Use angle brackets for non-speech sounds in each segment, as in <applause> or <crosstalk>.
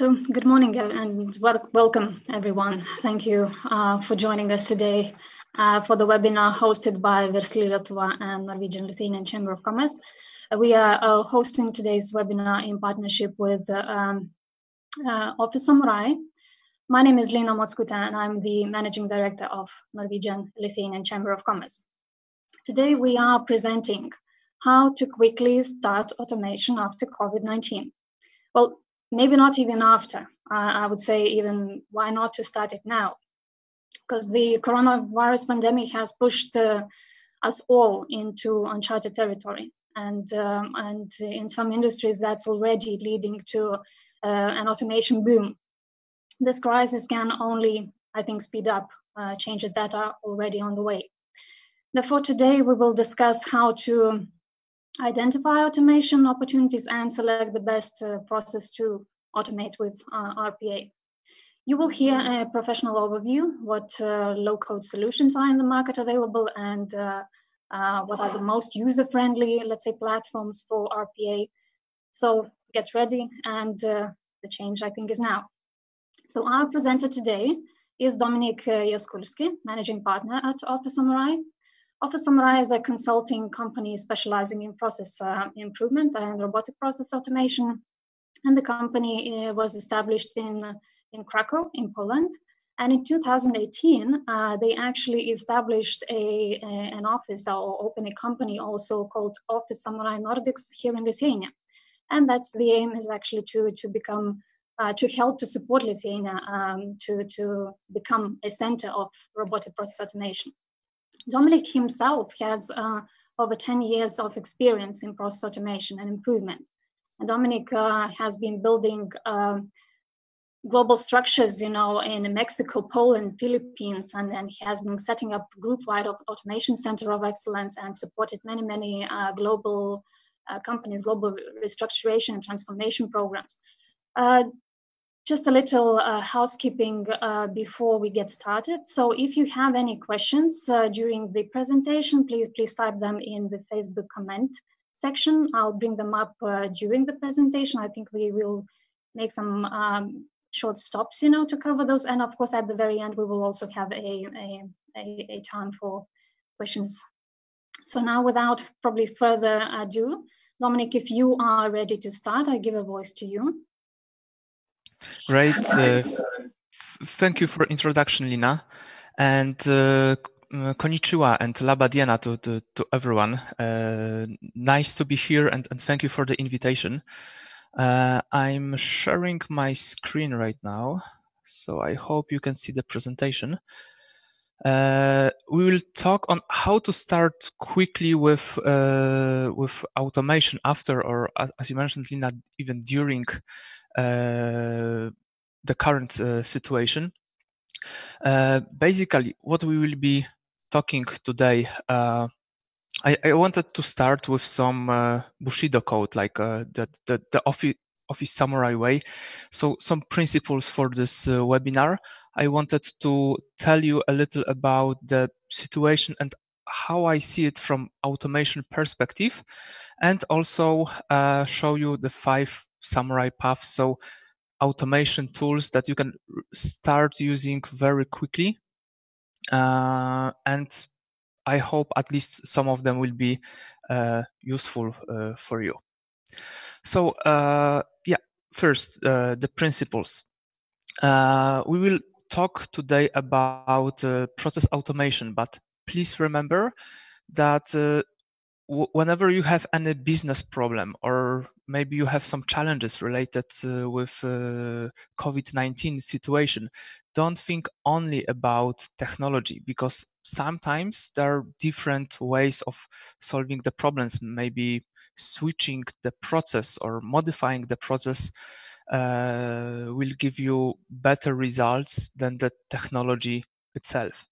So good morning and welcome everyone. Thank you uh, for joining us today uh, for the webinar hosted by Versli Lietuva and Norwegian Lithuanian Chamber of Commerce. Uh, we are uh, hosting today's webinar in partnership with um, uh, Office Samurai. My name is Lina Mockutė and I'm the Managing Director of Norwegian Lithuanian Chamber of Commerce. Today we are presenting how to quickly start automation after COVID-19. Well, maybe not even after. I would say even why not to start it now? Because the coronavirus pandemic has pushed uh, us all into uncharted territory. And, um, and in some industries, that's already leading to uh, an automation boom. This crisis can only, I think, speed up uh, changes that are already on the way. Therefore, today we will discuss how to identify automation opportunities and select the best uh, process to automate with uh, RPA. You will hear a professional overview, what uh, low-code solutions are in the market available and uh, uh, what are the most user-friendly, let's say, platforms for RPA. So get ready and uh, the change I think is now. So our presenter today is Dominik Jaskulski, Managing Partner at Office Samurai. Office Samurai is a consulting company specializing in process uh, improvement and robotic process automation. And the company uh, was established in, in Krakow, in Poland. And in 2018, uh, they actually established a, a, an office or opened a company also called Office Samurai Nordics here in Lithuania. And that's the aim is actually to, to become, uh, to help to support Lithuania um, to, to become a center of robotic process automation. Dominik himself has uh, over 10 years of experience in process automation and improvement. And Dominik uh, has been building um, global structures, you know, in Mexico, Poland, Philippines, and then he has been setting up group-wide automation center of excellence and supported many, many uh, global uh, companies, global restructuration and transformation programs. Just a little uh, housekeeping uh, before we get started. So if you have any questions uh, during the presentation, please, please type them in the Facebook comment section. I'll bring them up uh, during the presentation. I think we will make some um, short stops, you know, to cover those. And of course, at the very end, we will also have a, a, a, a time for questions. So now without probably further ado, Dominik, if you are ready to start, I give a voice to you. Great. Uh, thank you for introduction, Lina. And uh, konnichiwa and labadiena to, to, to everyone. Uh, nice to be here and, and thank you for the invitation. Uh, I'm sharing my screen right now, so I hope you can see the presentation. Uh, we will talk on how to start quickly with uh, with automation after, or as you mentioned, Lina, even during the current situation. basically, what we will be talking today, uh, I, I, wanted to start with some uh, Bushido code, like uh, the, the, the Office, Office Samurai way. So some principles for this uh, webinar. I wanted to tell you a little about the situation and how I see it from automation perspective, and also uh, show you the five Samurai path. So automation tools that you can start using very quickly uh, and I hope at least some of them will be uh, useful uh, for you. So yeah, first the principles. we will talk today about process automation, but please remember that whenever you have any business problem or maybe you have some challenges related uh, with uh, covid-19 situation. Don't think only about technology because sometimes there are different ways of solving the problems. Maybe switching the process or modifying the process uh, will give you better results than the technology itself.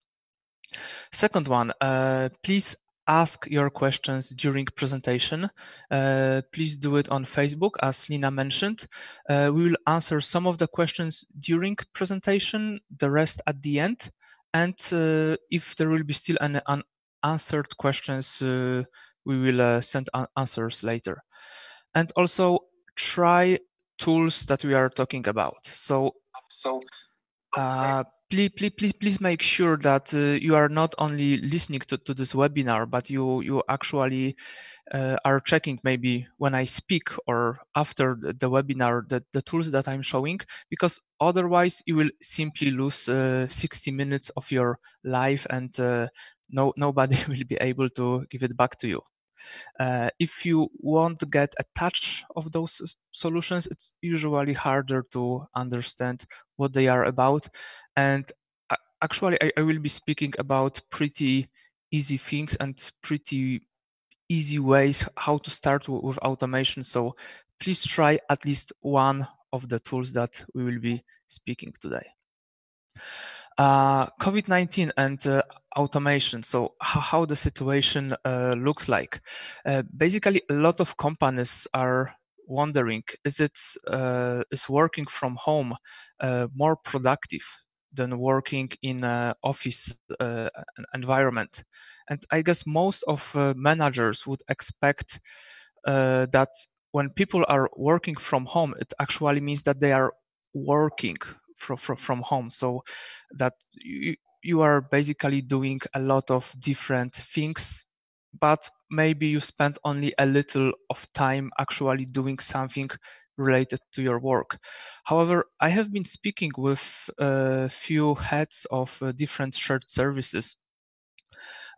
Second one uh, please ask your questions during presentation, uh, please do it on Facebook, as Lina mentioned. Uh, we will answer some of the questions during presentation, the rest at the end. And uh, if there will be still any unanswered questions, uh, we will uh, send answers later. And also try tools that we are talking about. So, so uh, please, please, please, please make sure that uh, you are not only listening to, to this webinar, but you you actually uh, are checking maybe when I speak or after the, the, webinar the, the tools that I'm showing, because otherwise you will simply lose uh, 60 minutes of your life and uh, no nobody <laughs> will be able to give it back to you. Uh, if you want to get a touch of those solutions, it's usually harder to understand what they are about. And uh, actually, I, I will be speaking about pretty easy things and pretty easy ways how to start with automation. So please try at least one of the tools that we will be speaking today. Uh, COVID-19 and uh, automation. So how, the situation uh, looks like. Uh, basically, a lot of companies are wondering: is it uh, is working from home more productive than working in an office environment? And I guess most of managers would expect that when people are working from home, it actually means that they are working from, from, from home. So that you, you are basically doing a lot of different things, but maybe you spend only a little of time actually doing something related to your work. However, I have been speaking with a few heads of uh, different shared services,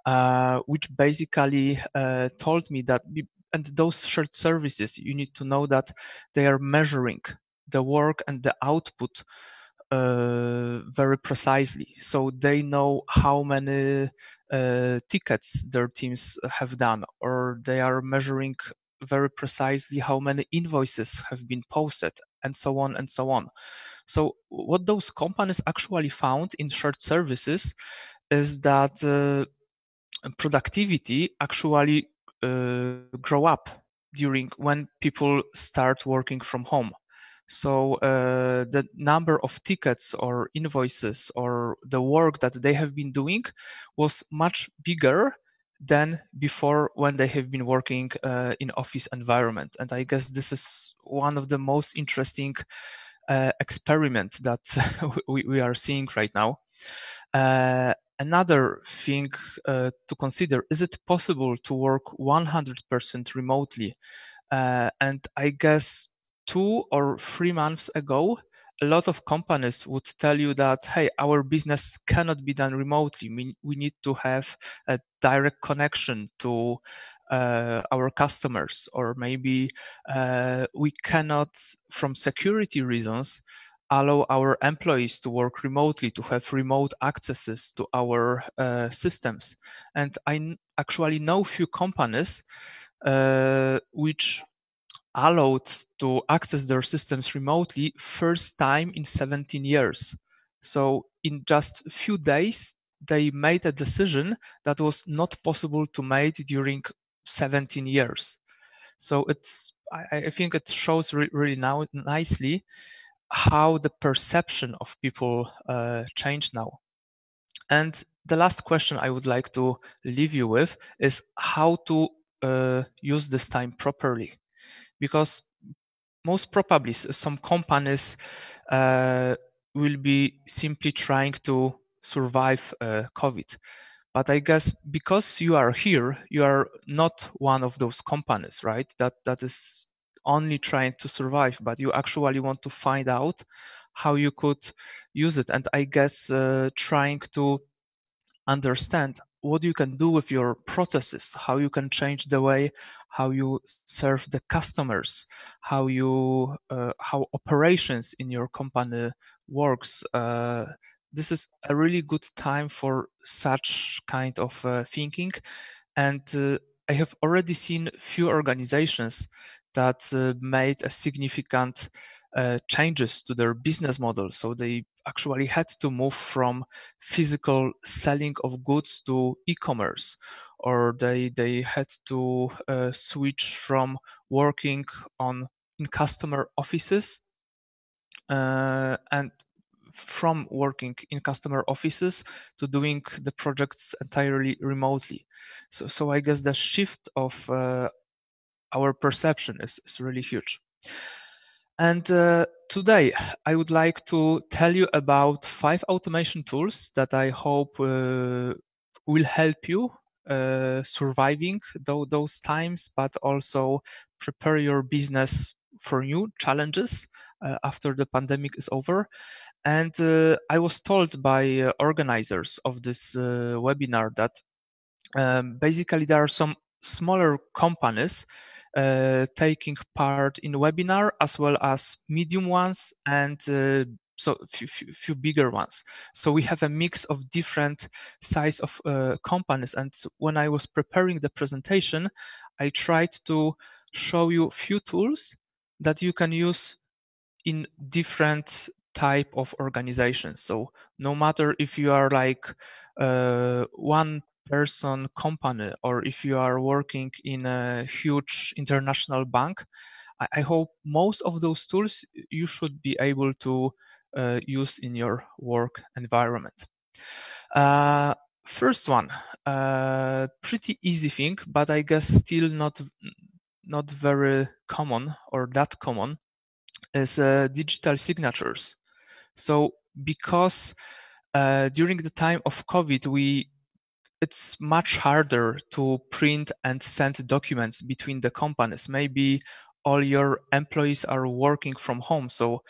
uh, which basically uh, told me that, and those shared services, you need to know that they are measuring the work and the output uh, very precisely. So they know how many uh, tickets their teams have done, or they are measuring very precisely how many invoices have been posted, and so on and so on. So what those companies actually found in shared services is that uh, productivity actually uh, grow up during when people start working from home so uh, the number of tickets or invoices or the work that they have been doing was much bigger than before when they have been working uh, in office environment. And I guess this is one of the most interesting uh, experiment that <laughs> we, we, are seeing right now. Uh, another thing uh, to consider, is it possible to work 100% remotely? Uh, and I guess two or three months ago, a lot of companies would tell you that, hey, our business cannot be done remotely. We, we need to have a direct connection to uh, our customers, or maybe uh, we cannot, from security reasons, allow our employees to work remotely, to have remote accesses to our uh, systems. And I actually know few companies uh, which allowed to access their systems remotely first time in 17 years. So in just a few days, they made a decision that was not possible to make during 17 years. So it's I, I think it shows re- really now nicely how the perception of people uh, changed now. And the last question I would like to leave you with is how to uh, use this time properly because most probably some companies uh, will be simply trying to survive uh, COVID. But I guess because you are here, you are not one of those companies, right? That that is only trying to survive, but you actually want to find out how you could use it. And I guess uh, trying to understand what you can do with your processes, how you can change the way how you serve the customers, how you uh, how operations in your company works. Uh, this is a really good time for such kind of uh, thinking, and uh, I have already seen few organizations that uh, made a significant uh, changes to their business model. So they actually had to move from physical selling of goods to e-commerce, or they they had to uh, switch from working on in customer offices uh, and from working in customer offices to doing the projects entirely remotely. So, so I guess the shift of uh, our perception is, is really huge. And uh, today, I would like to tell you about five automation tools that I hope uh, will help you uh, surviving th those times, but also prepare your business for new challenges uh, after the pandemic is over. And uh, I was told by uh, organizers of this webinar that um, basically there are some smaller companies taking part in webinar as well as medium ones and uh, so few, few, few, bigger ones. So we have a mix of different size of uh, companies. And when I was preparing the presentation, I tried to show you a few tools that you can use in different type of organizations. So no matter if you are like uh, one person company or if you are working in a huge international bank, I, I hope most of those tools you should be able to uh, use in your work environment. Uh, first one, uh, pretty easy thing, but I guess still not not very common or that common is uh, digital signatures. So because uh, during the time of COVID, we it's much harder to print and send documents between the companies. Maybe all your employees are working from home, so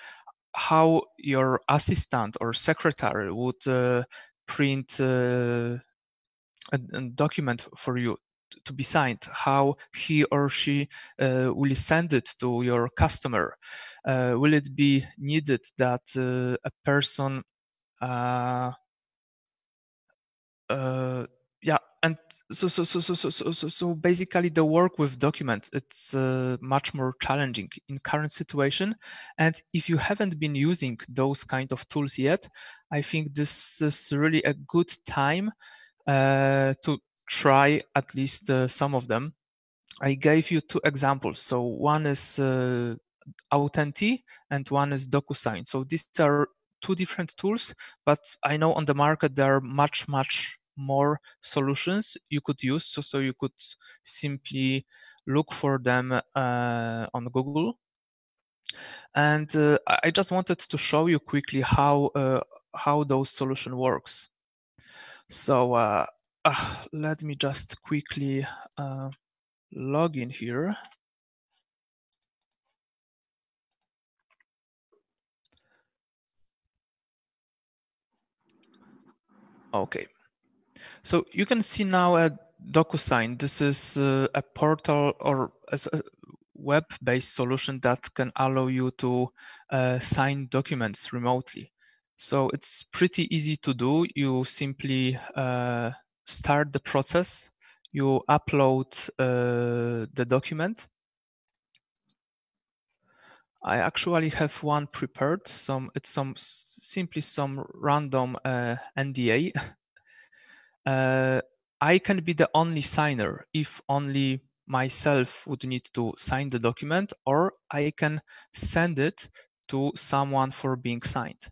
how your assistant or secretary would uh, print uh, a, a, document for you to be signed, how he or she uh, will send it to your customer. Uh, will it be needed that uh, a person uh, uh, and so so so so so so so basically the work with documents it's uh, much more challenging in current situation. And if you haven't been using those kind of tools yet i think this is really a good time uh, to try at least uh, some of them. I gave you two examples. So one is uh, Autenti and one is DocuSign. So these are two different tools, but I know on the market there are much, much more solutions you could use. So, so you could simply look for them uh, on Google. And uh, I just wanted to show you quickly how uh, how those solution works. So uh, let me just quickly uh, log in here. Okay, so you can see now a DocuSign. This is uh, a portal or a web-based solution that can allow you to uh, sign documents remotely. So it's pretty easy to do. You simply uh, start the process, you upload uh, the document. I actually have one prepared. Some it's some simply some random uh, NDA <laughs> uh, I can be the only signer if only myself would need to sign the document, or I can send it to someone for being signed.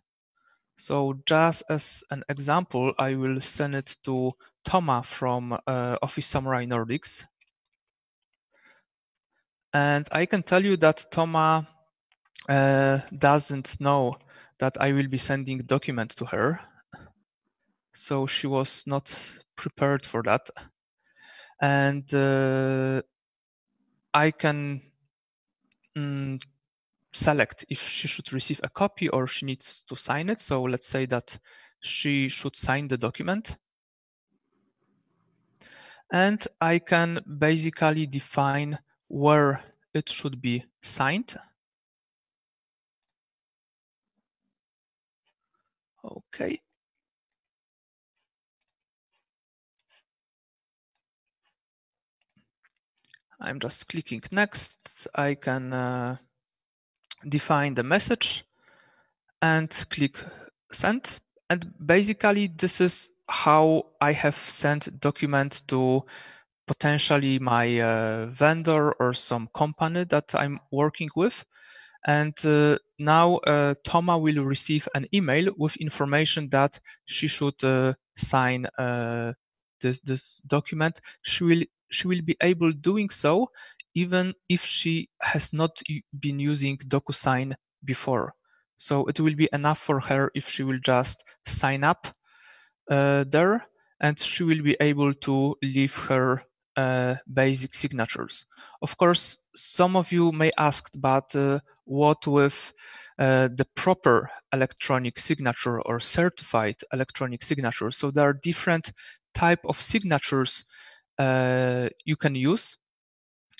So just as an example, I will send it to Toma from uh, Office Samurai Nordics. And I can tell you that Toma uh, doesn't know that I will be sending document to her so she was not prepared for that. And uh, i can mm, select if she should receive a copy or she needs to sign it. So let's say that she should sign the document. And i can basically define where it should be signed. Okay I'm just clicking next. I can uh, define the message and click send. And basically, this is how I have sent document to potentially my uh, vendor or some company that I'm working with. And uh, now uh, Toma will receive an email with information that she should uh, sign uh, this, this document. She will she will be able doing so even if she has not been using DocuSign before. So it will be enough for her if she will just sign up uh, there and she will be able to leave her uh, basic signatures. Of course, some of you may ask, but uh, what with uh, the proper electronic signature or certified electronic signature? So there are different type of signatures you can use,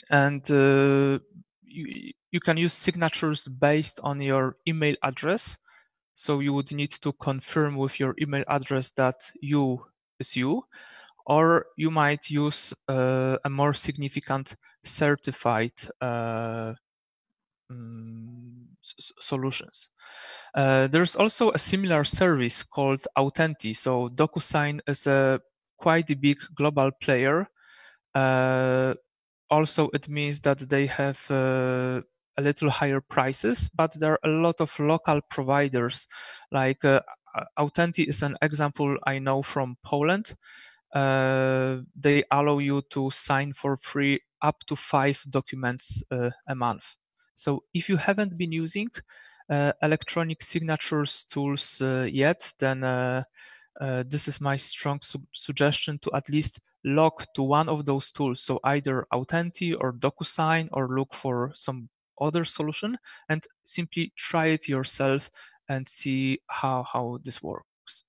and uh, you, you can use signatures based on your email address. So you would need to confirm with your email address that you is you, or you might use uh, a more significant certified uh, um, solutions. Uh, there's also a similar service called Autenti. So DocuSign is a quite a big global player. Uh, also, it means that they have uh, a little higher prices, but there are a lot of local providers. Like uh, Autenti is an example I know from Poland. Uh, they allow you to sign for free up to five documents uh, a month. So if you haven't been using uh, electronic signatures tools uh, yet, then uh, this is my strong su suggestion to at least log to one of those tools. So either Autenti or DocuSign or look for some other solution and simply try it yourself and see how, how this works.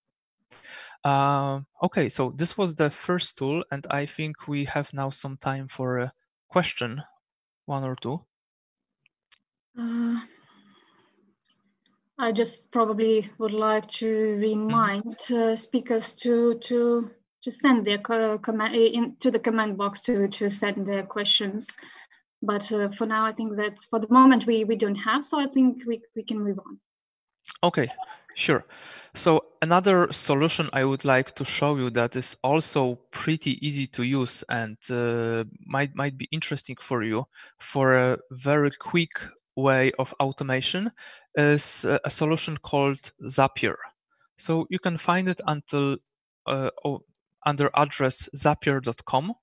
Uh, okay, so this was the first tool, and I think we have now some time for a question, one or two. Uh, I just probably would like to remind mm-hmm. uh, speakers to to to send their co- comment into the comment box to to send their questions. But uh, for now, I think that for the moment we we don't have, so I think we we can move on. Okay, sure. So another solution I would like to show you that is also pretty easy to use and uh, might might be interesting for you for a very quick way of automation is a solution called Zapier. So you can find it until uh, under address zapier.com.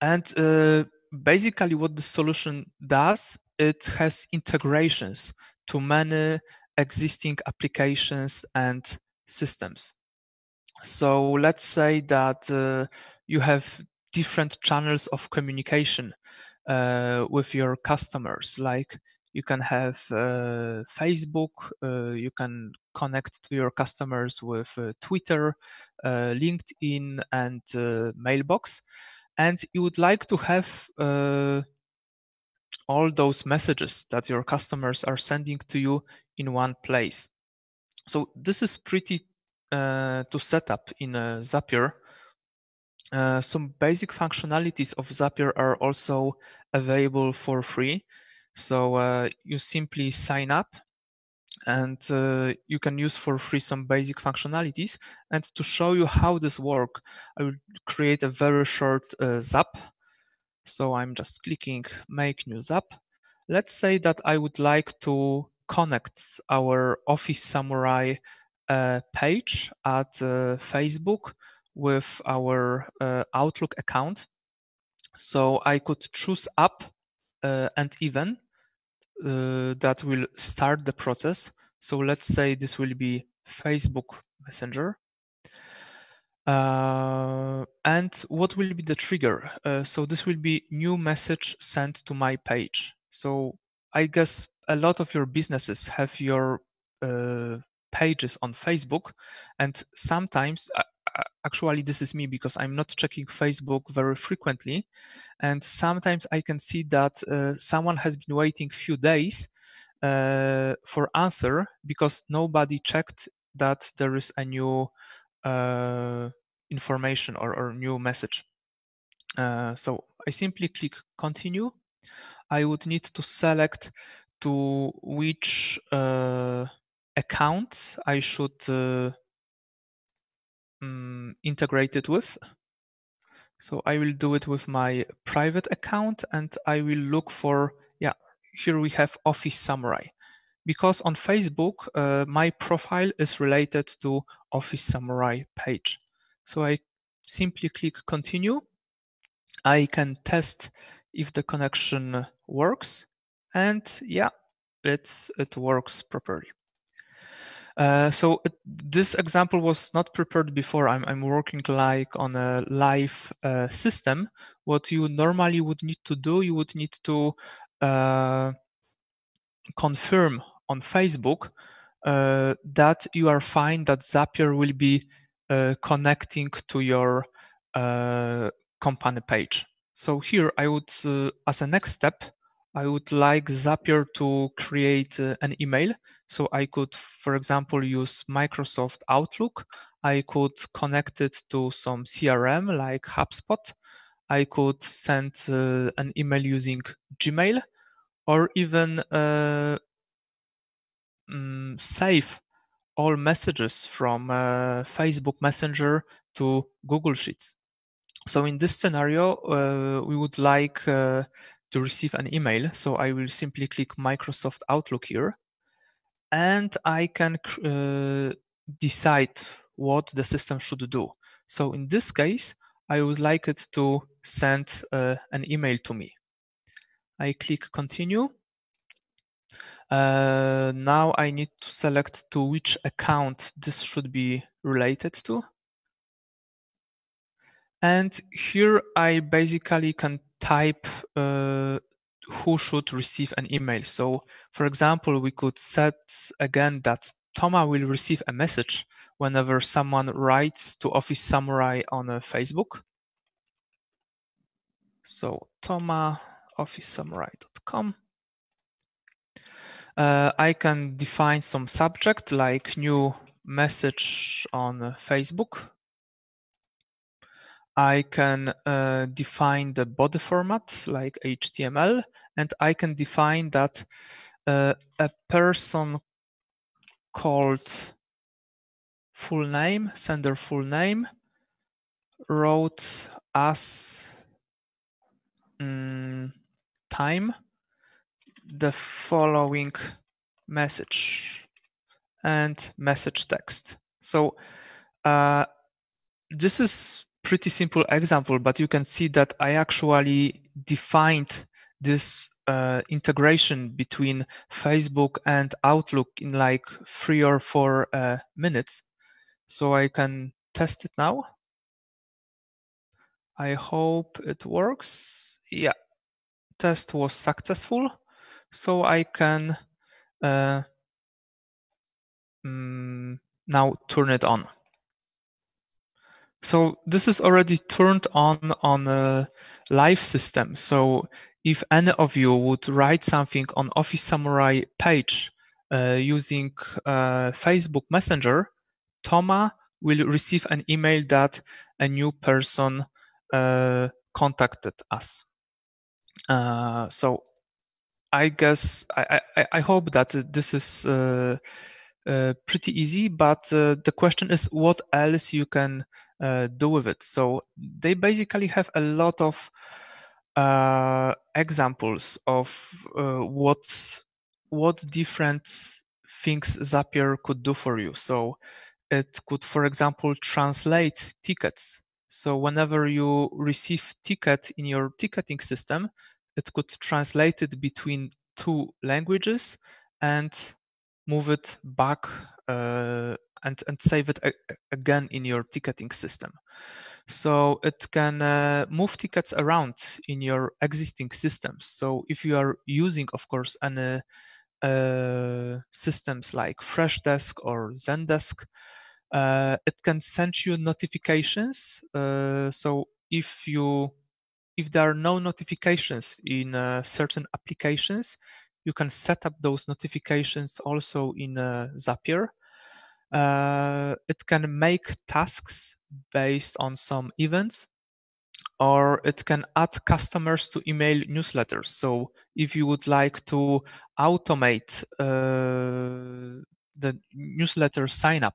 And uh, basically what the solution does, it has integrations to many existing applications and systems. So let's say that uh, you have different channels of communication uh, with your customers. Like you can have uh, Facebook, uh, you can connect to your customers with uh, Twitter, uh, LinkedIn, and uh, Mailbox. And you would like to have all those messages that your customers are sending to you in one place. So this is pretty to set up in Zapier uh, some basic functionalities of Zapier are also available for free. So uh, you simply sign up and uh, you can use for free some basic functionalities. And to show you how this works, I will create a very short uh, zap. So I'm just clicking make new zap. Let's say that I would like to connect our Office Samurai uh, page at uh, Facebook with our uh, Outlook account. So I could choose up uh, and even uh, that will start the process. So let's say this will be Facebook Messenger. Uh, and what will be the trigger? Uh, so this will be new message sent to my page. So I guess a lot of your businesses have your uh, pages on Facebook, and sometimes actually this is me because I'm not checking Facebook very frequently. And sometimes I can see that uh, someone has been waiting few days uh, for answer because nobody checked that there is a new uh, information or, or, new message. Uh, so I simply click continue. I would need to select to which uh, account I should uh, um, integrated with. So I will do it with my private account and I will look for, yeah, here we have Office Samurai. Because on Facebook, uh, my profile is related to Office Samurai page. So I simply click continue. I can test if the connection works. And yeah, it's it works properly. Uh, so it, this example was not prepared before. I'm, I'm working like on a live uh, system. What you normally would need to do, you would need to uh, confirm on Facebook uh, that you are fine, that Zapier will be uh, connecting to your company page. So here I would, as a next step, I would like Zapier to create uh, an email. So I could, for example, use Microsoft Outlook. I could connect it to some CRM like HubSpot. I could send uh, an email using Gmail or even uh, mm, save all messages from uh, Facebook Messenger to Google Sheets. So in this scenario, uh, we would like uh, to receive an email. So I will simply click Microsoft Outlook here and I can uh, decide what the system should do. So in this case, I would like it to send uh, an email to me. I click continue. Uh, now I need to select to which account this should be related to. And here I basically can type uh, who should receive an email. So for example, we could set again that Toma will receive a message whenever someone writes to Office Samurai on uh, Facebook. So Toma, officesamurai.com. Uh, I can define some subject like new message on uh, Facebook I can uh, define the body format like HTML, and I can define that uh, a person called full name, sender full name, wrote us um, time the following message and message text. So uh, this is pretty simple example, but you can see that I actually defined this uh, integration between Facebook and Outlook in like three or four uh, minutes. So I can test it now. I hope it works. Yeah, test was successful. So I can uh, mm, now turn it on. So this is already turned on on a live system. So if any of you would write something on Office Samurai page uh, using uh, Facebook Messenger, Toma will receive an email that a new person uh, contacted us. Uh, so I guess I, I, I, hope that this is uh, uh, pretty easy, but the question is what else you can do with it. So they basically have a lot of uh, examples of uh, what what different things Zapier could do for you. So it could, for example, translate tickets. So whenever you receive ticket in your ticketing system, it could translate it between two languages and move it back uh, and, and save it again in your ticketing system. So it can uh, move tickets around in your existing systems. So if you are using, of course, any uh, systems like Freshdesk or Zendesk, uh, it can send you notifications. Uh, so if you if there are no notifications in uh, certain applications, you can set up those notifications also in uh, Zapier uh, it can make tasks based on some events or it can add customers to email newsletters. So if you would like to automate uh, the newsletter sign up,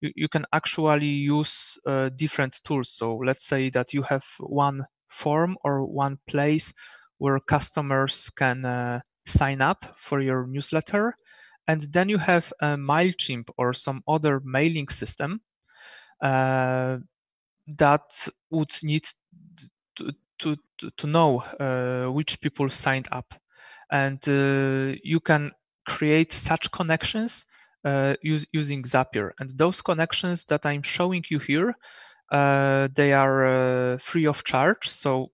you, you can actually use uh, different tools. So let's say that you have one form or one place where customers can uh, sign up for your newsletter and then you have a MailChimp or some other mailing system uh, that would need to, to, to, to know uh, which people signed up. And uh, you can create such connections uh, use, using Zapier. And those connections that I'm showing you here, uh, they are uh, free of charge. So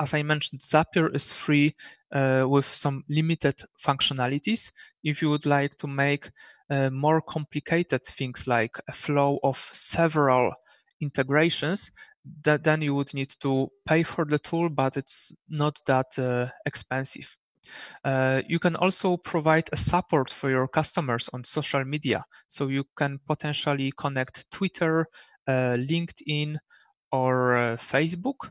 as I mentioned, Zapier is free uh, with some limited functionalities. If you would like to make uh, more complicated things like a flow of several integrations, that then you would need to pay for the tool, but it's not that uh, expensive. Uh, you can also provide a support for your customers on social media. So you can potentially connect Twitter, uh, LinkedIn, or uh, Facebook.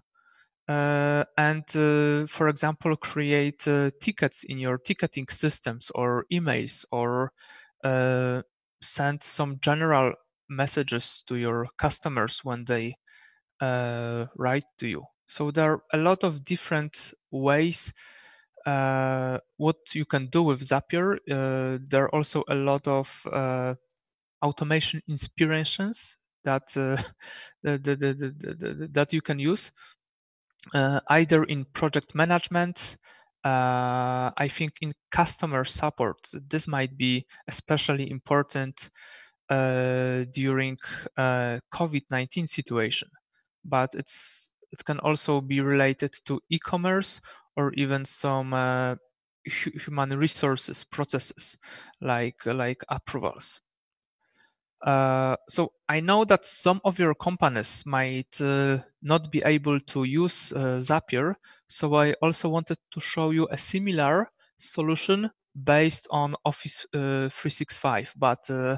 Uh, and, uh, for example, create uh, tickets in your ticketing systems or emails or send some general messages to your customers when they write to you. So there are a lot of different ways uh, what you can do with Zapier. Uh, there are also a lot of uh, automation inspirations that <laughs> that that, that, that you can use Uh, either in project management. Uh, I think in customer support, this might be especially important uh, during COVID-19 situation, but it's it can also be related to e-commerce or even some uh, human resources processes like like approvals. Uh, so I know that some of your companies might uh, not be able to use uh, Zapier. So I also wanted to show you a similar solution based on Office uh, 365. But uh,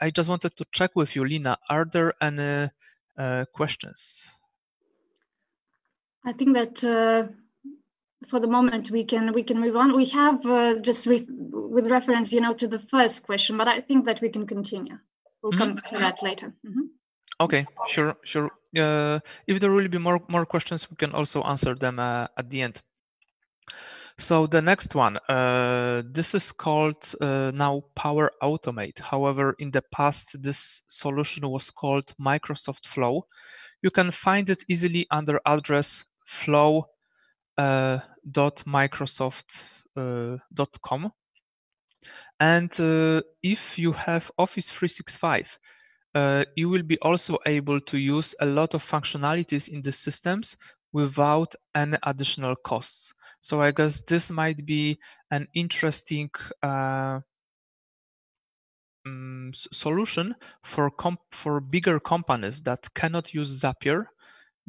I just wanted to check with you, Lina, are there any questions? I think that for the moment we can we can move on. We have uh, just re with reference you know to the first question but i think that we can continue. We'll mm -hmm. come to that later. Mm -hmm. okay sure sure. Uh, if there will be more more questions we can also answer them uh, at the end. So the next one uh, this is called uh, now power automate. However in the past this solution was called microsoft flow. You can find it easily under address flow uh, .microsoft.com. Uh, and uh, if you have Office 365, uh, you will be also able to use a lot of functionalities in the systems without any additional costs. So I guess this might be an interesting uh, um, solution for for bigger companies that cannot use Zapier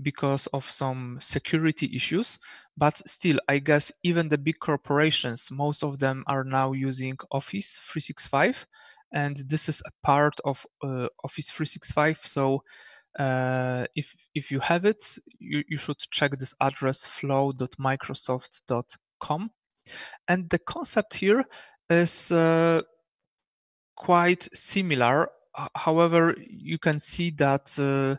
because of some security issues. But still, I guess even the big corporations, most of them are now using Office 365. And this is a part of uh, Office 365. So uh, if, if you have it, you, you should check this address flow.microsoft.com. And the concept here is uh, quite similar. However, you can see that uh,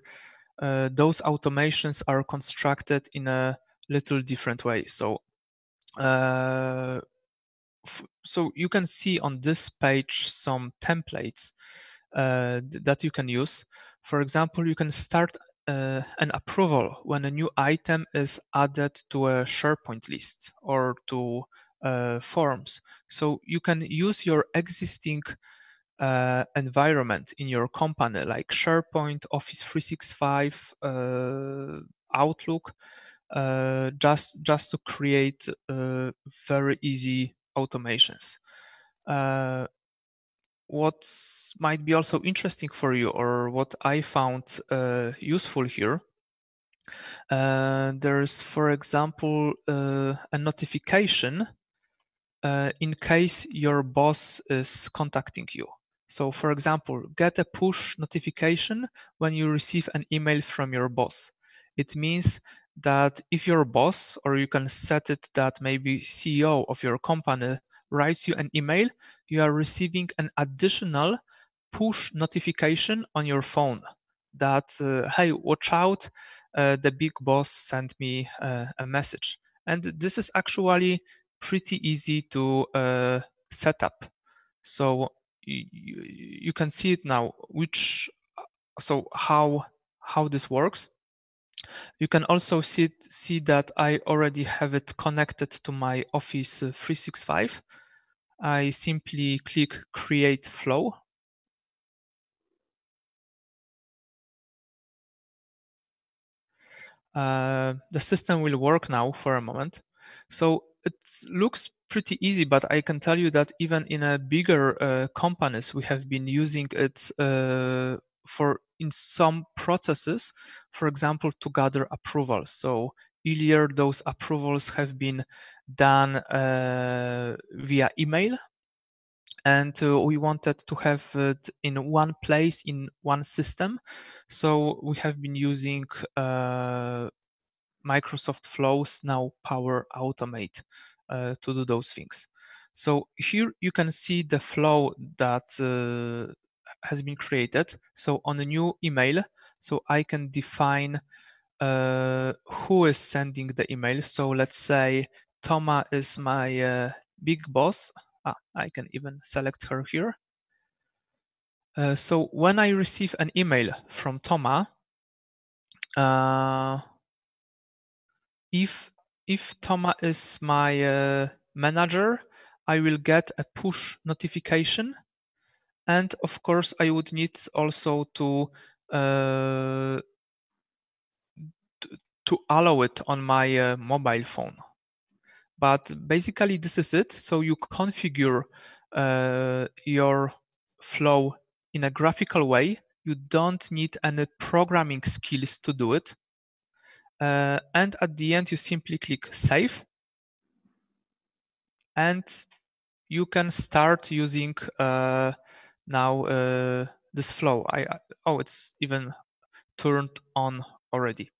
uh, those automations are constructed in a little different way. So, uh, so you can see on this page some templates uh, that you can use. For example, you can start uh, an approval when a new item is added to a SharePoint list or to uh, forms. So you can use your existing uh, environment in your company, like SharePoint, Office 365, uh, Outlook, uh, just just to create uh, very easy automations. Uh, what might be also interesting for you, or what I found uh, useful here, there's, for example, a notification in case your boss is contacting you. So for example, get a push notification when you receive an email from your boss. It means that if your boss, or you can set it that maybe CEO of your company writes you an email, you are receiving an additional push notification on your phone that, uh, hey, watch out, uh, the big boss sent me uh, a message. And this is actually pretty easy to uh, set up. So you, you can see it now which so how how this works You can also see, see that I already have it connected to my Office 365. I simply click Create Flow. Uh, the system will work now for a moment. So it looks pretty easy, but I can tell you that even in a bigger uh, companies, we have been using it uh, for in some processes, for example, to gather approvals. So earlier, those approvals have been done uh, via email. And uh, we wanted to have it in one place, in one system. So we have been using uh, Microsoft Flows, now Power Automate uh, to do those things. So here you can see the flow that uh, has been created. So on a new email, so I can define uh, who is sending the email. So let's say Toma is my uh, big boss. Ah, I can even select her here. Uh, so when I receive an email from Toma, uh, if if Toma is my uh, manager, I will get a push notification and of course, I would need also to uh, to allow it on my uh, mobile phone. But basically, this is it. So you configure uh, your flow in a graphical way. You don't need any programming skills to do it. Uh, and at the end, you simply click Save. And you can start using uh, now uh, this flow. I, I oh, it's even turned on already.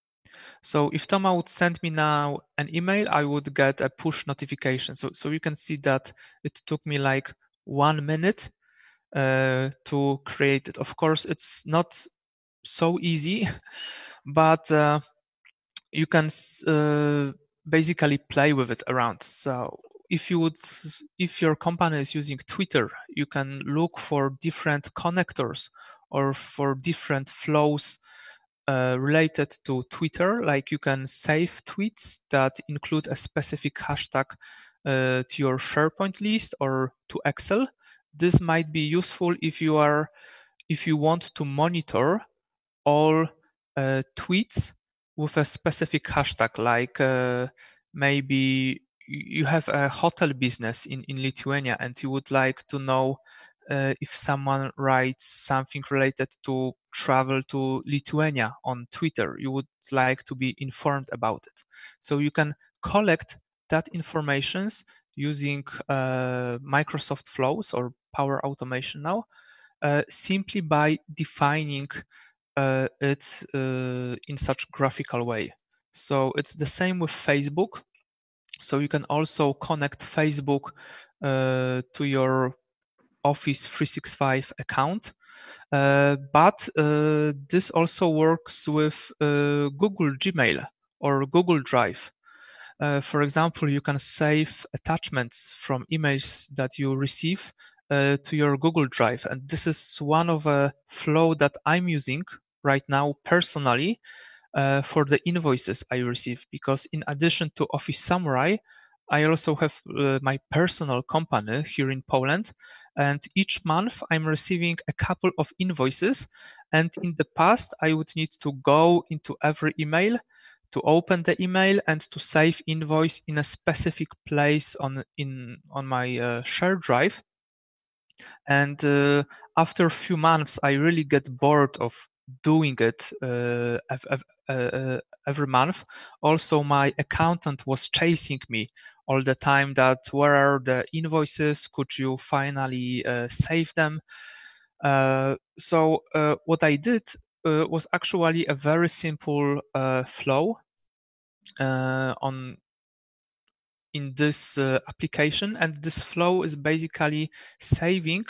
So if Toma would send me now an email, I would get a push notification. So so you can see that it took me like one minute uh, to create it. Of course, it's not so easy, <laughs> but uh, you can uh, basically play with it around. So if you would if your company is using twitter you can look for different connectors or for different flows uh, related to twitter. Like you can save tweets that include a specific hashtag uh, to your sharepoint list or to excel. This might be useful if you are if you want to monitor all uh, tweets with a specific hashtag like uh, maybe you have a hotel business in, in Lithuania and you would like to know uh, if someone writes something related to travel to Lithuania on Twitter, you would like to be informed about it. So you can collect that information using uh, Microsoft Flows or Power Automation now, uh, simply by defining uh, it uh, in such graphical way. So it's the same with Facebook. So you can also connect Facebook uh, to your Office 365 account. Uh, but uh, this also works with uh, Google Gmail or Google Drive. Uh, for example, you can save attachments from emails that you receive uh, to your Google Drive. And this is one of a flow that I'm using right now personally uh, for the invoices I receive because in addition to Office Samurai, I also have uh, my personal company here in Poland, and each month I'm receiving a couple of invoices. And in the past, I would need to go into every email to open the email and to save invoice in a specific place on in on my uh, share drive. And uh, after a few months, I really get bored of doing it uh, uh, uh, every month. Also, my accountant was chasing me all the time that where are the invoices? Could you finally uh, save them? Uh, so uh, what I did was actually a very simple flow on in this application, and this flow is basically saving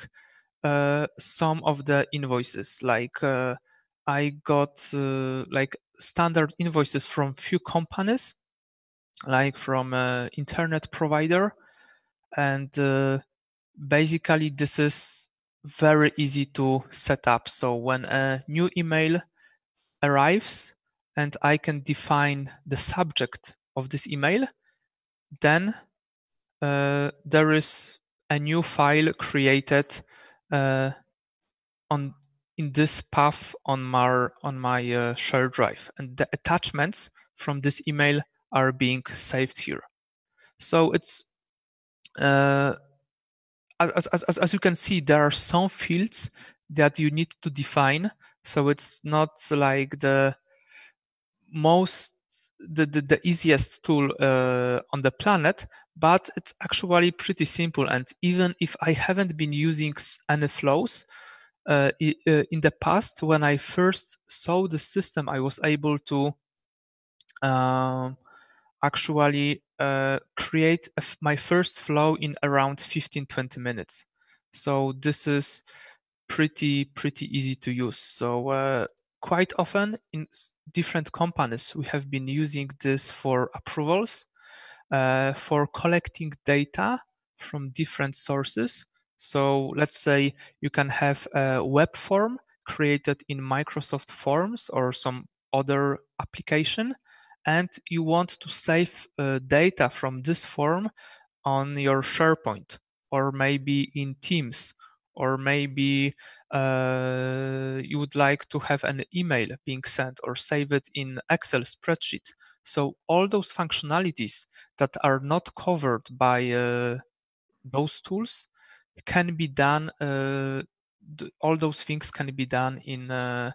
some of the invoices like I got uh, like standard invoices from few companies, like from uh, internet provider, and uh, basically this is very easy to set up. So when a new email arrives, and I can define the subject of this email, then uh, there is a new file created uh, on in this path on my on my uh, share drive, and the attachments from this email are being saved here. So it's uh, as, as, as you can see, there are some fields that you need to define. So it's not like the most the, the, the easiest tool uh, on the planet, but it's actually pretty simple. And even if I haven't been using any flows uh, uh, in the past, when I first saw the system, I was able to um, actually uh, create my first flow in around 15 20 minutes. So this is pretty pretty easy to use. So uh, quite often in different companies we have been using this for approvals uh, for collecting data from different sources so let's say you can have a web form created in microsoft forms or some other application and you want to save uh, data from this form on your SharePoint or maybe in Teams or maybe uh, you would like to have an email being sent or save it in Excel spreadsheet. So all those functionalities that are not covered by uh, those tools can be done. Uh, all those things can be done in uh,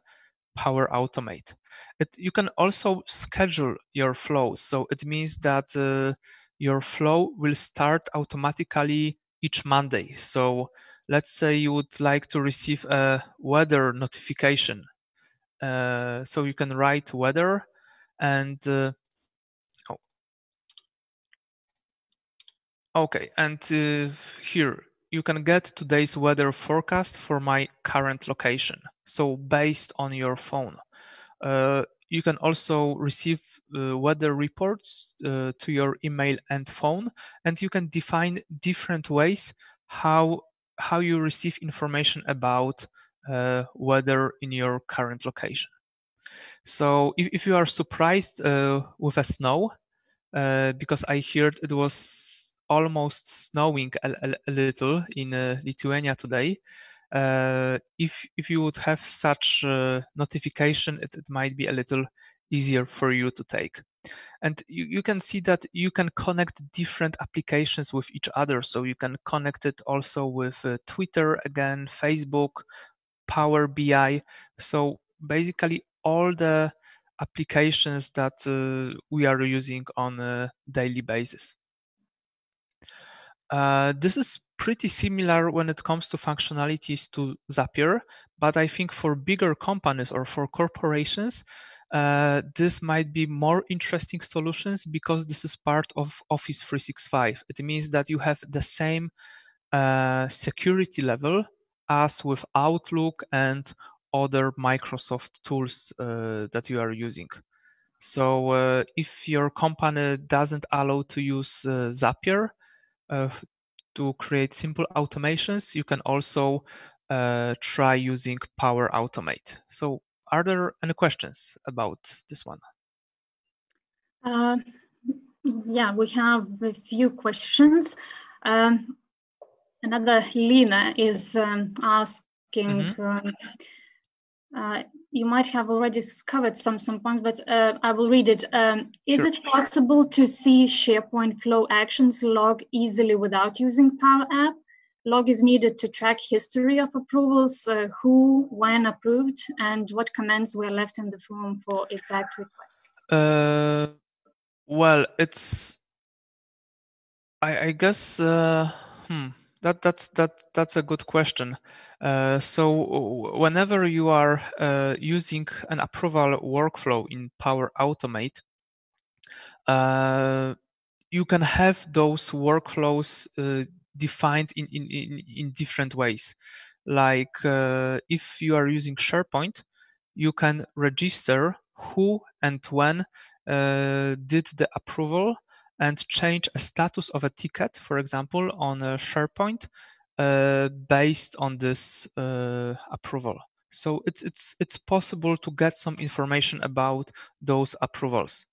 Power Automate. It, you can also schedule your flows. So it means that uh, your flow will start automatically each Monday. So let's say you would like to receive a weather notification. Uh, so you can write weather and uh, oh. okay and uh, here you can get today's weather forecast for my current location so based on your phone uh, you can also receive uh, weather reports uh, to your email and phone, and you can define different ways how how you receive information about uh, weather in your current location. So if, if you are surprised uh, with a snow, uh, because I heard it was almost snowing a, a, a little in Lithuania today, uh, if if you would have such uh, notification, it, it might be a little easier for you to take. And you, you can see that you can connect different applications with each other. So you can connect it also with uh, Twitter again, Facebook, Power BI. So basically all the applications that uh, we are using on a daily basis. Uh, this is pretty similar when it comes to functionalities to Zapier, but I think for bigger companies or for corporations, uh, this might be more interesting solutions because this is part of Office 365. It means that you have the same uh, security level as with Outlook and other Microsoft tools uh, that you are using. So uh, if your company doesn't allow to use uh, Zapier, to create simple automations, you can also uh, try using Power Automate. So are there any questions about this one? Uh, yeah, we have a few questions. Um, another Lena is um, asking, mm -hmm. Uh, you might have already covered some some points, but uh, I will read it. Um, is sure. it possible to see SharePoint Flow Actions log easily without using Power App? Log is needed to track history of approvals, uh, who, when approved, and what comments were left in the form for exact requests. Uh, well, it's. I, I guess. Uh, hmm that that's that that's a good question. Uh, so whenever you are uh, using an approval workflow in Power Automate, uh, you can have those workflows uh, defined in, in, in, in, different ways. Like uh, if you are using SharePoint, you can register who and when uh, did the approval and change a status of a ticket, for example, on a SharePoint uh, based on this uh, approval. So it's it's it's possible to get some information about those approvals.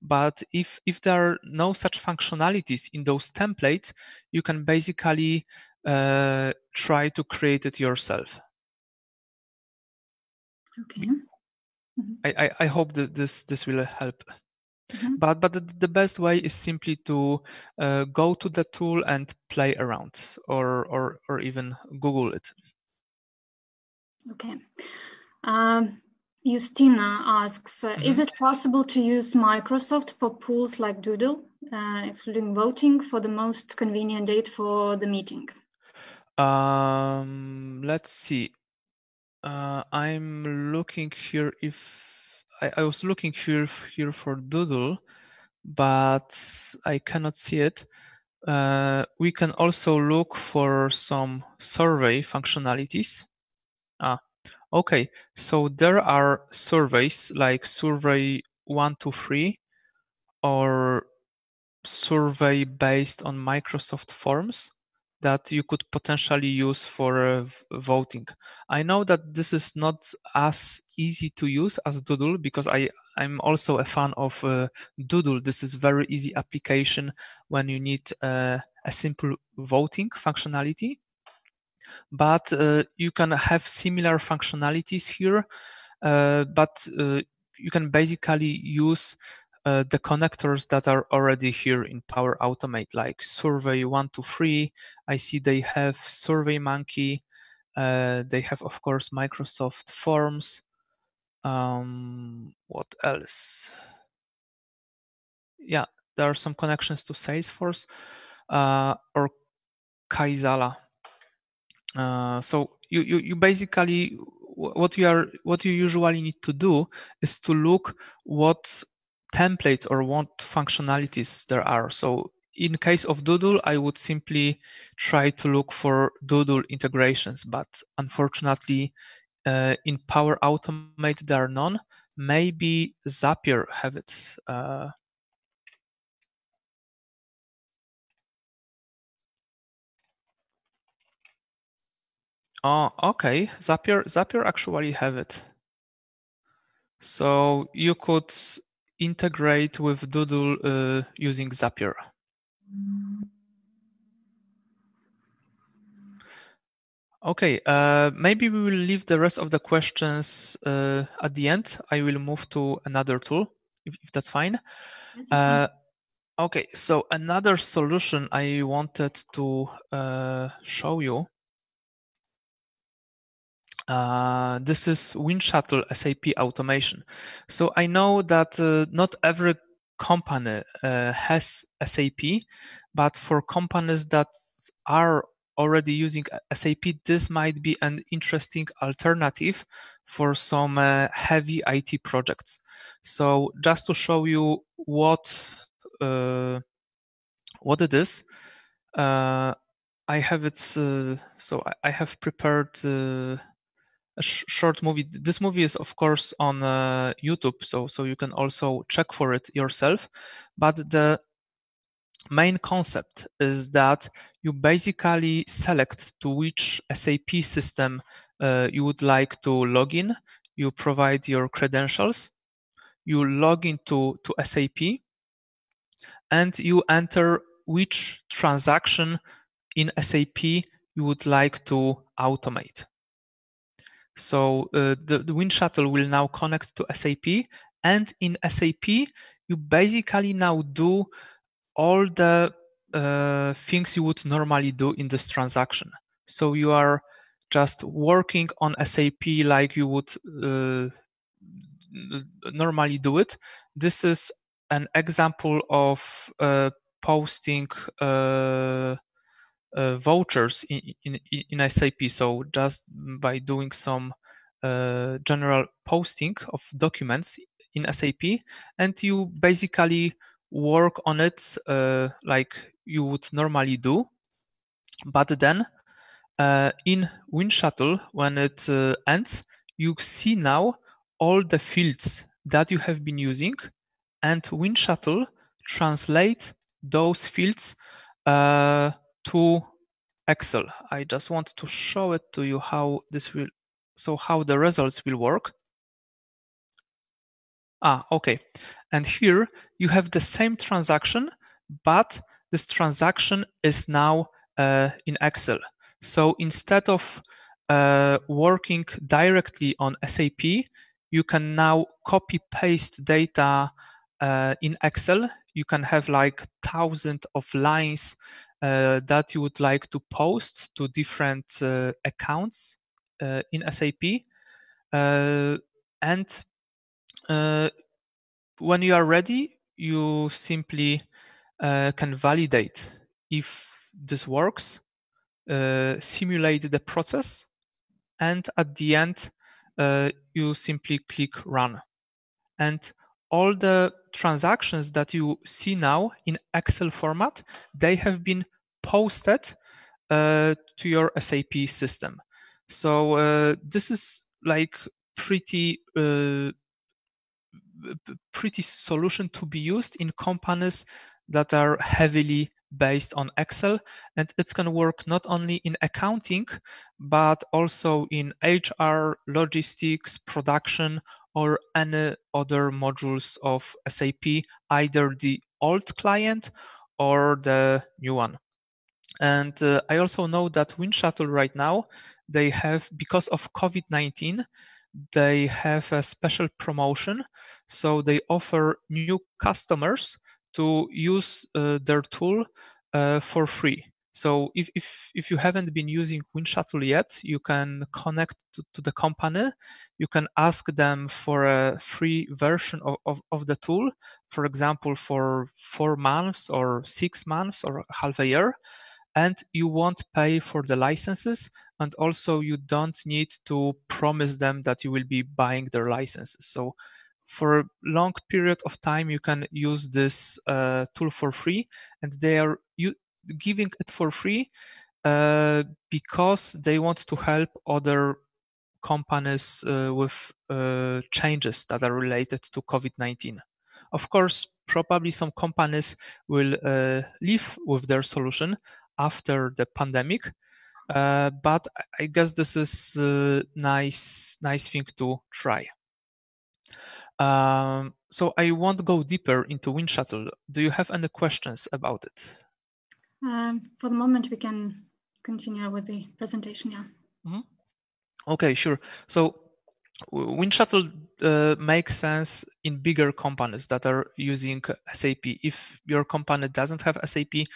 But if if there are no such functionalities in those templates, you can basically uh, try to create it yourself. Okay. Mm-hmm. I, I, I hope that this this will help. Mm-hmm. But but the, the, best way is simply to uh, go to the tool and play around, or or or even Google it. Okay. Um, Justina asks, uh, mm-hmm. is it possible to use Microsoft for tools like Doodle, uh, excluding voting, for the most convenient date for the meeting? Um, let's see. Uh, I'm looking here if I, I was looking here here for Doodle, but I cannot see it. Uh, we can also look for some survey functionalities. Ah, okay. So there are surveys like survey one to three or survey based on Microsoft Forms that you could potentially use for uh, voting. I know that this is not as easy to use as Doodle because I I'm also a fan of uh, Doodle. This is very easy application when you need uh, a simple voting functionality. But uh, you can have similar functionalities here, uh, but uh, you can basically use uh, the connectors that are already here in Power Automate, like Survey 123. I see they have SurveyMonkey. Uh, they have, of course, Microsoft Forms. Um, what else? Yeah, there are some connections to Salesforce uh, or Kaizala. Uh, so you, you, you basically what you are what you usually need to do is to look what templates or what functionalities there are. So in case of Doodle, I would simply try to look for Doodle integrations, but unfortunately, uh, in Power Automate there are none. Maybe Zapier have it. Uh, oh, okay. Zapier Zapier actually have it. So you could integrate with Doodle uh, using Zapier. Okay, uh, maybe we will leave the rest of the questions uh, at the end. I will move to another tool, if, if that's fine. Uh, okay, so another solution I wanted to uh, show you uh, this is Winshuttle SAP automation. So I know that uh, not every company uh, has SAP, but for companies that are already using SAP, this might be an interesting alternative for some uh, heavy IT projects. So just to show you what uh, what it is, uh, I have it. so I have prepared sh- short movie. This movie is of course on uh, YouTube, so so you can also check for it yourself. But the main concept is that you basically select to which SAP system uh, you would like to log in. You provide your credentials. You log into to SAP, and you enter which transaction in SAP you would like to automate. So uh, the, the Winshuttle will now connect to SAP. And in SAP, you basically now do all the uh, things you would normally do in this transaction. So you are just working on SAP like you would uh, normally do it. This is an example of uh, posting uh, vouchers in, in, in SAP. So just by doing some uh, general posting of documents in SAP, and you basically work on it uh, like you would normally do. But then uh, in Winshuttle, when it uh, ends, you see now all the fields that you have been using, and Winshuttle translate those fields uh, to Excel. I just want to show it to you how this will so how the results will work. Ah, okay. And here you have the same transaction, but this transaction is now uh, in Excel. So instead of uh, working directly on SAP, you can now copy paste data uh, in Excel. You can have like thousands of lines that you would like to post to different uh, accounts uh, in SAP. and when you are ready, you simply can validate if this works, simulate the process, and at the end, uh, you simply click run. And all the transactions that you see now in Excel format, they have been posted uh, to your SAP system. So uh, this is like pretty uh, pretty solution to be used in companies that are heavily based on Excel and it can work not only in accounting but also in HR, logistics, production or any other modules of SAP, either the old client or the new one. And uh, I also know that Winshuttle right now, they have, because of COVID-19, they have a special promotion. So they offer new customers to use uh, their tool uh, for free. So if, if, if you haven't been using Winshuttle yet, you can connect to, to, the company. You can ask them for a free version of, of, of, the tool, for example, for four months or six months or half a year. And you won't pay for the licenses. And also you don't need to promise them that you will be buying their licenses. So for a long period of time you can use this uh, tool for free and they are you, giving it for free uh, because they want to help other companies uh, with uh, changes that are related to covid-19 of course probably some companies will uh, leave with their solution after the pandemic uh, but i guess this is a nice nice thing to try um, so I won't go deeper into Winshuttle. Do you have any questions about it? Um, for the moment, we can continue with the presentation, yeah. Mm -hmm. Okay, sure. So Winshuttle uh, makes sense in bigger companies that are using SAP. If your company doesn't have SAP,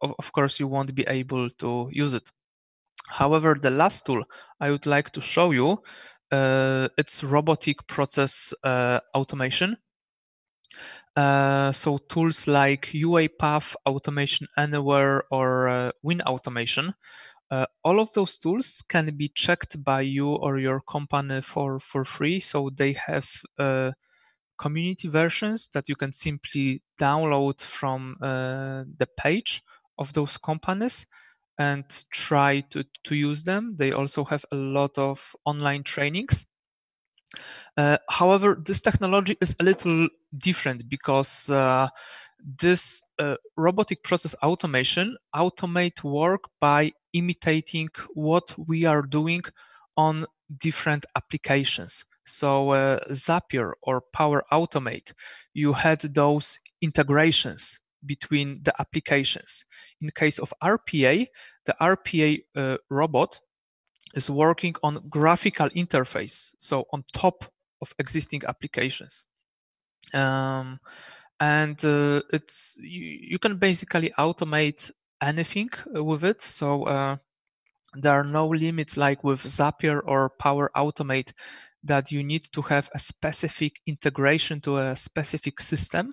of course, you won't be able to use it. However, the last tool I would like to show you uh, it's robotic process uh, automation. Uh, so tools like UiPath, Automation Anywhere, or uh, WinAutomation, uh, all of those tools can be checked by you or your company for, for free. So they have uh, community versions that you can simply download from the page of those companies and try to, to use them. They also have a lot of online trainings. Uh, however, this technology is a little different because uh, this uh, robotic process automation automate work by imitating what we are doing on different applications. So uh, Zapier or Power Automate, you had those integrations between the applications. In case of RPA, the RPA uh, robot is working on graphical interface, so on top of existing applications. Um, and uh, it's you, you, can basically automate anything with it. So uh, there are no limits like with Zapier or Power Automate that you need to have a specific integration to a specific system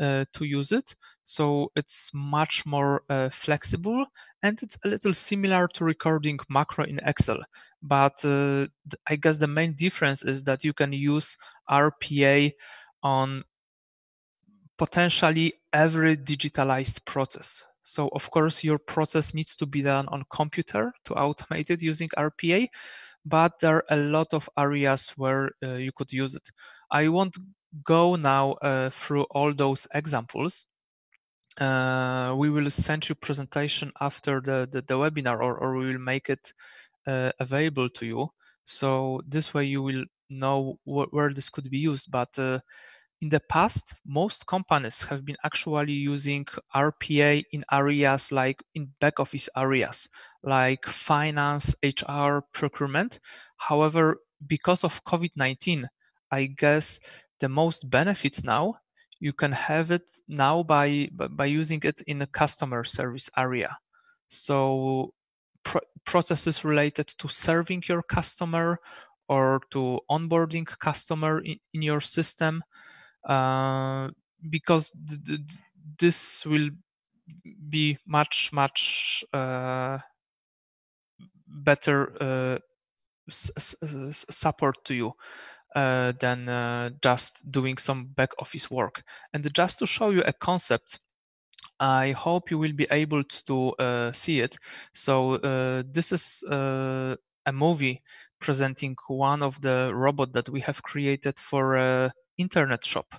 uh, to use it. So it's much more uh, flexible and it's a little similar to recording macro in Excel. But uh, I guess the main difference is that you can use RPA on potentially every digitalized process. So of course your process needs to be done on computer to automate it using RPA, but there are a lot of areas where uh, you could use it. I won't go now uh, through all those examples. Uh, we will send you presentation after the, the, the webinar or, or we will make it uh, available to you. So this way you will know wh where this could be used. But uh, in the past, most companies have been actually using RPA in areas like in back office areas like finance, HR, procurement. However, because of COVID 19, I guess the most benefits now you can have it now by by using it in a customer service area. So processes related to serving your customer or to onboarding customer in, in your system uh, because th th this will be much much uh, better uh, support to you uh, than uh, just doing some back office work. And just to show you a concept, I hope you will be able to uh, see it. So uh, this is uh, a movie presenting one of the robot that we have created for a internet shop.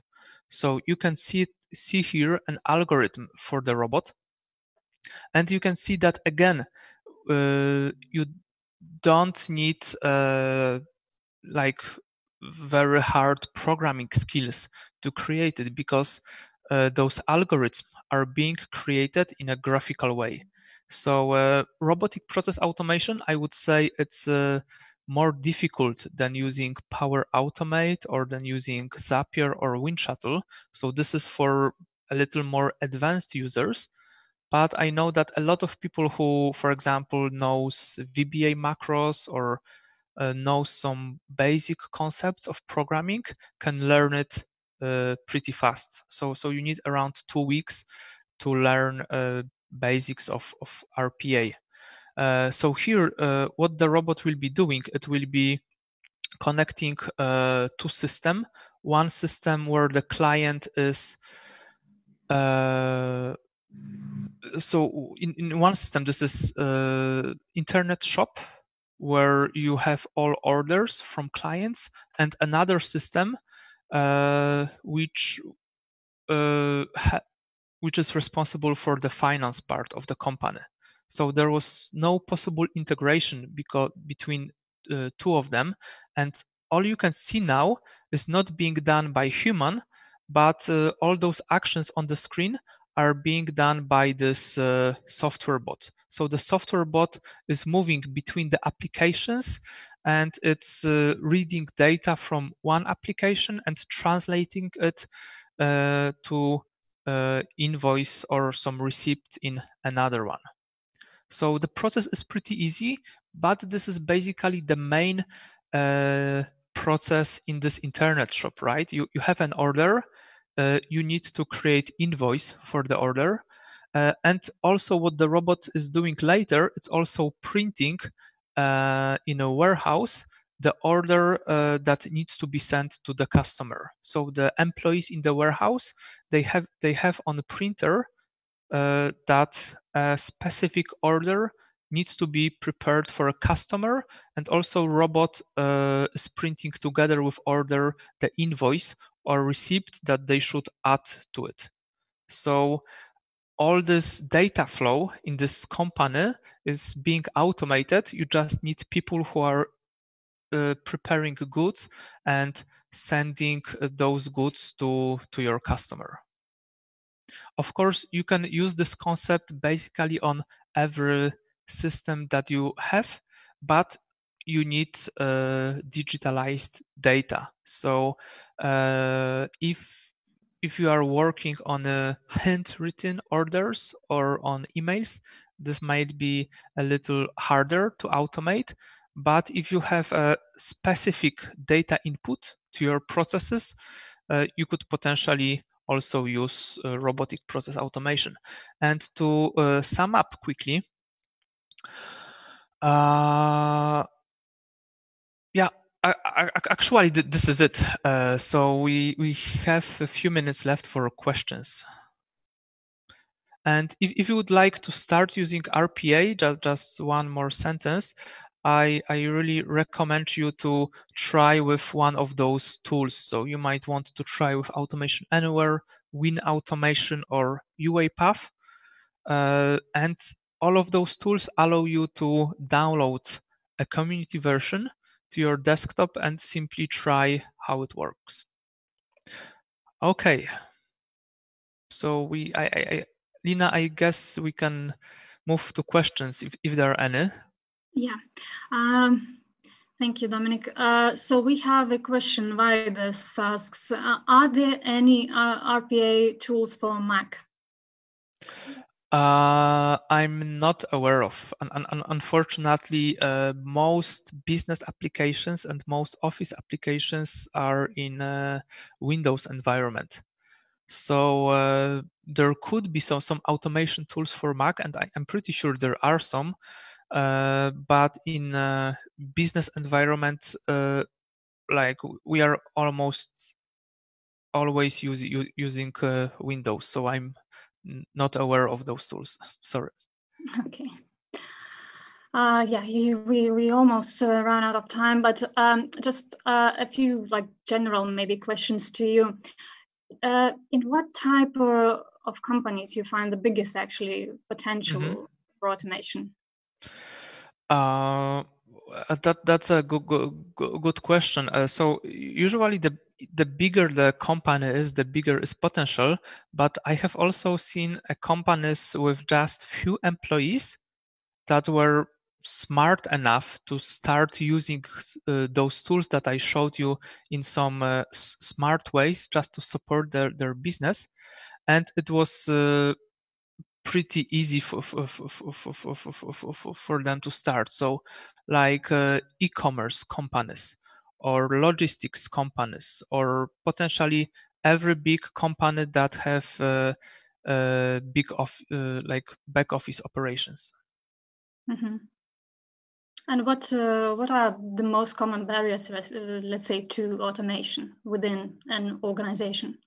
So you can see it, see here an algorithm for the robot, and you can see that again. Uh, you don't need like very hard programming skills to create it because uh, those algorithms are being created in a graphical way. So uh, robotic process automation, I would say it's uh, more difficult than using Power Automate or than using Zapier or Winshuttle. So this is for a little more advanced users. But I know that a lot of people who, for example, knows VBA macros or uh, knows some basic concepts of programming can learn it uh, pretty fast. So so you need around two weeks to learn uh, basics of, of RPA. Uh, so here, uh, what the robot will be doing, it will be connecting uh, two system. One system where the client is so in, in one system this is internet shop where you have all orders from clients and another system uh, which uh, which is responsible for the finance part of the company. So there was no possible integration because between uh, two of them, and all you can see now is not being done by human, but uh, all those actions on the screen are being done by this uh, software bot. So the software bot is moving between the applications and it's uh, reading data from one application and translating it uh, to uh, invoice or some receipt in another one. So the process is pretty easy, but this is basically the main uh, process in this internet shop, right? You, you have an order you need to create invoice for the order. Uh, and also what the robot is doing later, it's also printing uh, in a warehouse the order uh, that needs to be sent to the customer. So the employees in the warehouse, they have they have on the printer uh, that a specific order needs to be prepared for a customer and also robot uh, is printing together with order the invoice or receipt that they should add to it. So all this data flow in this company is being automated. You just need people who are uh, preparing goods and sending uh, those goods to, to your customer. Of course, you can use this concept basically on every system that you have, but you need uh, digitalized data. So uh, if if you are working on a <laughs> handwritten orders or on emails, this might be a little harder to automate. But if you have a specific data input to your processes, uh, you could potentially also use uh, robotic process automation. And to uh, sum up quickly, uh, yeah, actually, this is it. Uh, so we we have a few minutes left for questions. And if, if you would like to start using RPA, just, just one more sentence, I, I really recommend you to try with one of those tools. So you might want to try with Automation Anywhere, Win Automation, or UiPath. Uh, and all of those tools allow you to download a community version to your desktop and simply try how it works. Okay. So we, I, I, Lina, I guess we can move to questions if, if there are any. Yeah. Um, thank you, Dominik. Uh, so we have a question via this asks, uh, are there any uh, RPA tools for Mac? Uh, I'm not aware of. Un- unfortunately, uh, most business applications and most Office applications are in a Windows environment. So uh, there could be some some automation tools for Mac, and I, am pretty sure there are some. Uh, but in business environment, uh, like we are almost always use, using uh, Windows, so I'm not aware of those tools. <laughs> Sorry. Okay. Uh, yeah, we we almost uh, ran out of time, but um, just uh, a few like general maybe questions to you. Uh, in what type of companies you find the biggest actually potential mm-hmm. for automation? Uh, that that's a good good, good question. Uh, so usually the the bigger the company is, the bigger is potential. But I have also seen companies with just few employees that were smart enough to start using uh, those tools that I showed you in some uh, s- smart ways just to support their, their business. And it was uh, pretty easy for, for, for, for, them to start. So, like uh, e commerce companies or logistics companies, or potentially every big company that have uh, uh, big of like back office operations. Mm-hmm. And what uh, what are the most common barriers, uh, let's say, to automation within an organization?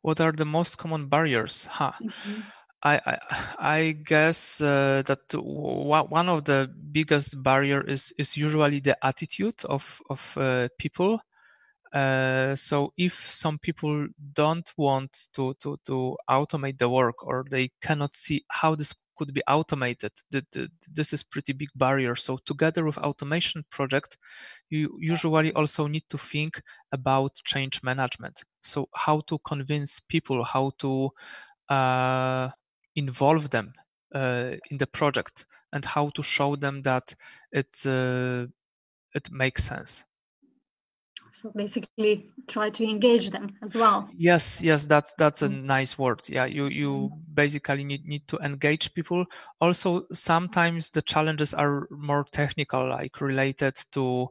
What are the most common barriers? Huh. Mm-hmm. I, <sighs> I, guess uh, that one of the biggest barrier is is usually the attitude of of uh, people. Uh, so if some people don't want to, to to automate the work or they cannot see how this could be automated. The, the, this is pretty big barrier. So together with automation project, you usually also need to think about change management. So how to convince people, how to uh, involve them uh, in the project, and how to show them that it uh, it makes sense. So basically try to engage them as well. Yes yes that's that's a mm. nice word. Yeah you you mm. basically need, need to engage people. Also sometimes the challenges are more technical like related to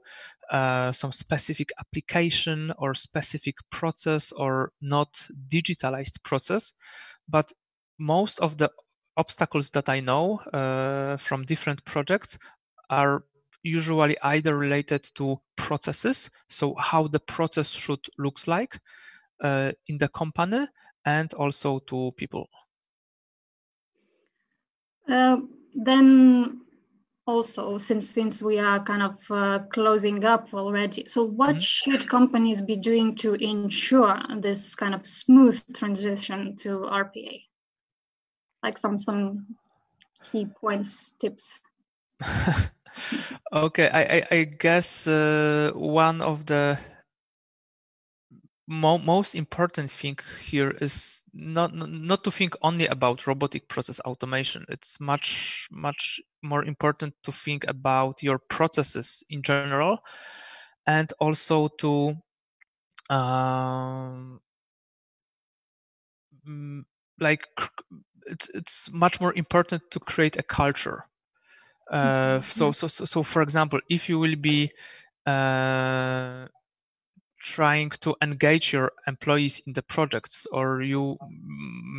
uh, some specific application or specific process or not digitalized process. But most of the obstacles that i know uh, from different projects are usually either related to processes, so how the process should looks like uh, in the company, and also to people. Uh, then also since since we are kind of uh, closing up already so what mm-hmm. should companies be doing to ensure this kind of smooth transition to rpa like some some key points tips <laughs> okay, I, I, I guess uh, one of the mo- most important thing here is not not to think only about robotic process automation. It's much much more important to think about your processes in general, and also to um, like it's it's much more important to create a culture uh, so, so, so, so, for example, if you will be uh, trying to engage your employees in the projects, or you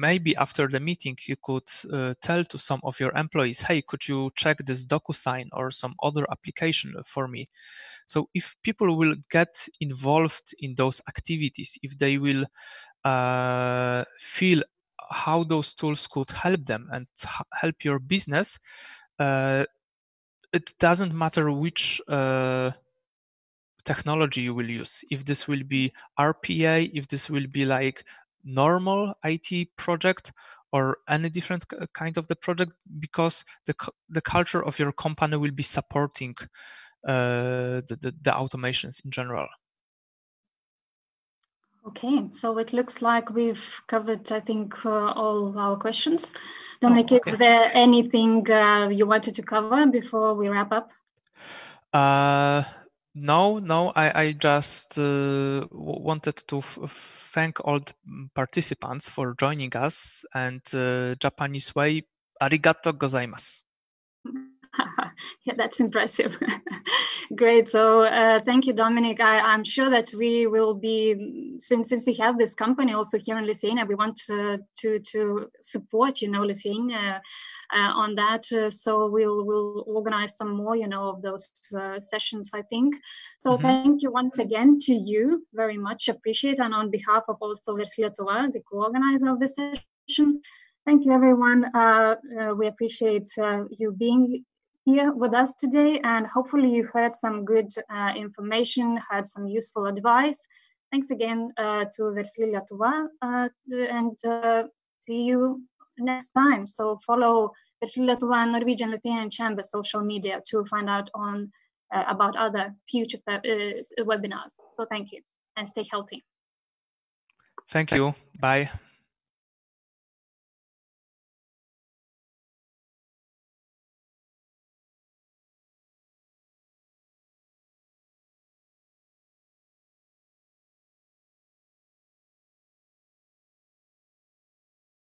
maybe after the meeting you could uh, tell to some of your employees, "Hey, could you check this DocuSign or some other application for me?" So, if people will get involved in those activities, if they will uh, feel how those tools could help them and help your business, uh, it doesn't matter which uh, technology you will use. If this will be RPA, if this will be like normal IT project or any different kind of the project, because the the culture of your company will be supporting the, the, the automations in general. Okay, so it looks like we've covered, I think, uh, all our questions. Dominik, oh, okay. is there anything uh, you wanted to cover before we wrap up? Uh, no, no. I, I just uh, wanted to thank all the participants for joining us and uh, Japanese way, arigato gozaimasu. <laughs> yeah, that's impressive. <laughs> Great. So uh, thank you, Dominik. I, am sure that we will be since since we have this company also here in Lithuania, we want to to, to support you know Lithuania. Uh, on that, uh, so we'll we'll organize some more, you know, of those uh, sessions. I think. So mm-hmm. thank you once again to you. Very much appreciate, and on behalf of also Versli Lietuva, the co-organizer of the session, thank you everyone. Uh, uh, we appreciate uh, you being here with us today, and hopefully you heard some good uh, information, had some useful advice. Thanks again uh, to Versli Lietuva, uh, and uh, see you next time. So follow Versli Lietuva and Norwegian Lithuanian Chamber social media to find out on uh, about other future uh, webinars. So thank you and stay healthy. Thank you. Bye.